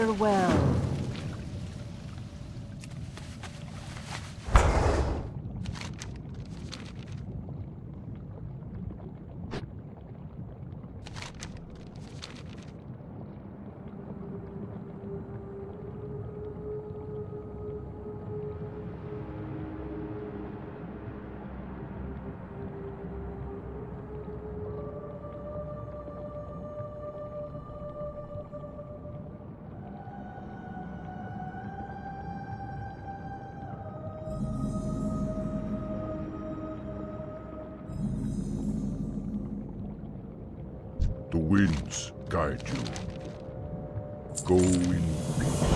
Farewell. The winds guide you. Go in peace.